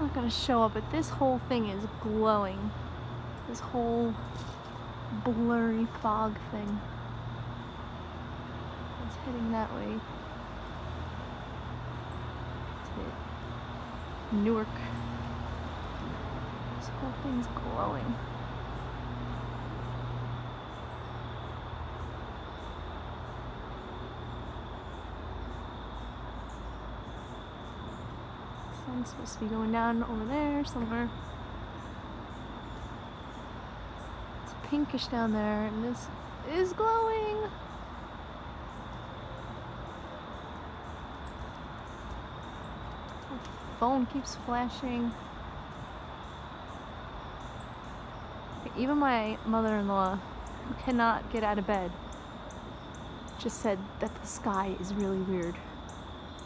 not gonna show up, but this whole thing is glowing. This whole blurry fog thing. It's heading that way. Newark. This whole thing's glowing. Sun's supposed to be going down over there somewhere. It's pinkish down there and this is glowing. Phone keeps flashing. Even my mother-in-law, who cannot get out of bed, just said that the sky is really weird.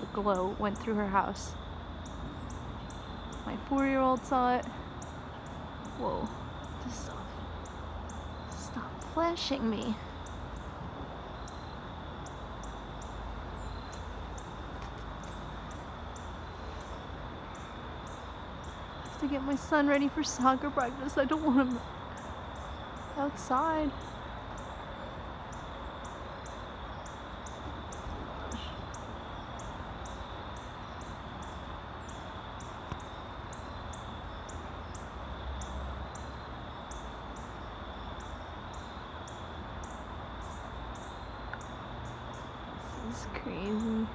The glow went through her house. My four-year-old saw it. Whoa, just stop. Stop flashing me. I have to get my son ready for soccer practice. I don't want him outside. Is crazy.